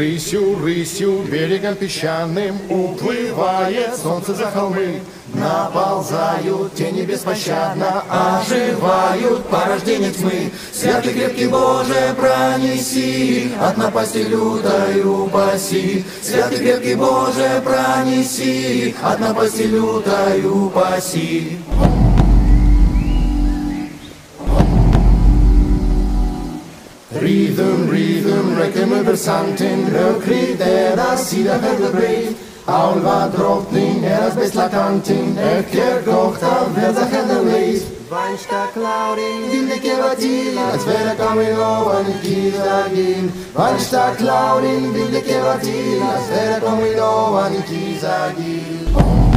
Рысью, рысью, берегом песчаным Уплывает солнце за холмы. Наползают тени беспощадно Оживают порождение тьмы. Святый крепкий Боже, пронеси От напасти лютой упаси. Святый крепкий Боже, пронеси От напасти лютой упаси Rýðum, rýðum, reykjum yfir sandin, raukrið er að síða höfðu breyð. Álva drótning er að beisla kantinn, ekki er gott að verða hennar leið. Vænska klárin vildi gefa til að vera komin ofan í kísaginn. Vænska klárin vildi gefa til að vera komin ofan í kísaginn.